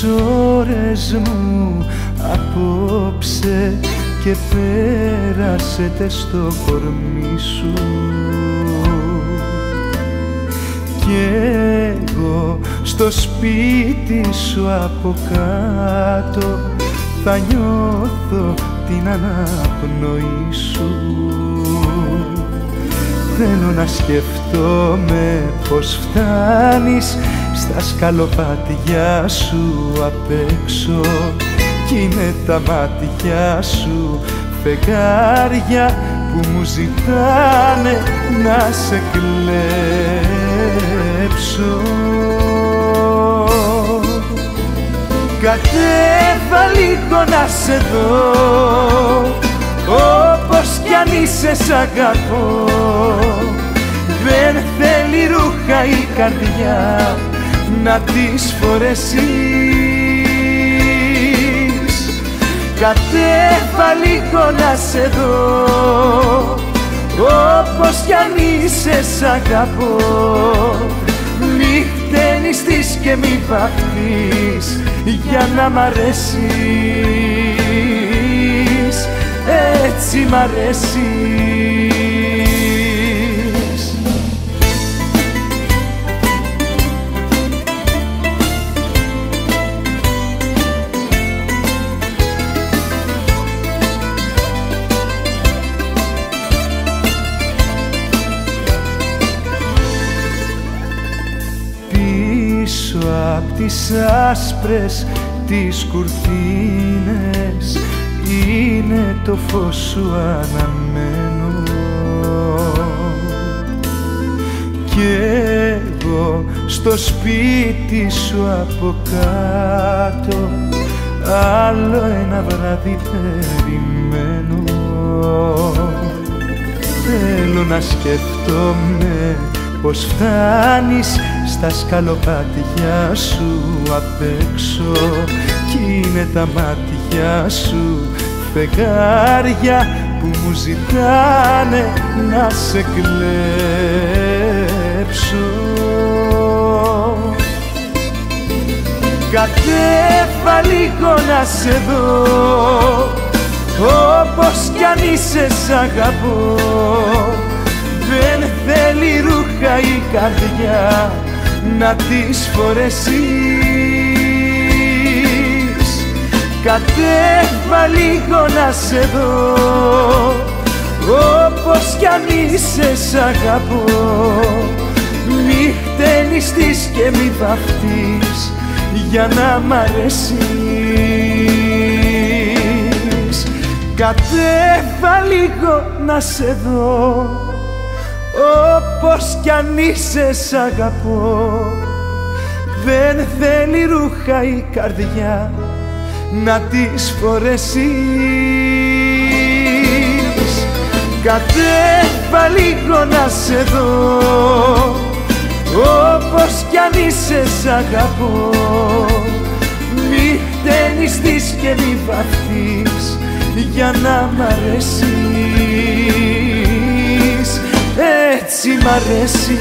τις ώρες μου απόψε και πέρασετε στο κορμί σου. Κι εγώ στο σπίτι σου από κάτω θα νιώθω την αναπνοή σου. Θέλω να σκεφτώ πως φτάνεις στα σκαλοπάτια σου απ' έξω κι είναι τα μάτια σου φεγγάρια που μου ζητάνε να σε κλέψω. Κατέβα λίγο να σε δω όπως κι αν είσαι σ' αγαπώ. Δεν θέλει ρούχα η καρδιά να τις φορέσεις. Κατέβα λίγο να σε δω όπως κι αν είσαι σ' αγαπώ. Μη χτένεις και μη βαφτείς για να μ' αρέσεις. Έτσι μ' αρέσεις απ' τις άσπρες τις κουρτίνες είναι το φως σου αναμένο. Κι εγώ στο σπίτι σου από κάτω άλλο ένα βράδυ περιμένω. Θέλω να σκεφτόμαι πως φτάνεις στα σκαλοπάτια σου απ' έξω κι είναι τα μάτια σου φεγγάρια που μου ζητάνε να σε κλέψω. Κατέβα λίγο να σε δω όπως κι αν είσαι σ' αγαπώ. Δεν θέλει ρούχα η καρδιά να τις φορέσεις. Κατέβα λίγο να σε δω όπως κι αν είσαι σ' αγαπώ. Μη χτενιστείς και μη βαφτείς για να μ' αρέσεις. Κατέβα λίγο να σε δω όπως κι αν είσαι σ' αγαπώ. Δεν θέλει ρούχα η καρδιά να τις φορέσεις. Κατέβα λίγο να σε δω όπως κι αν είσαι σ' αγαπώ. Μη χτενιστείς και μη βαφτείς για να μ' αρέσεις έτσι μ' αρέσει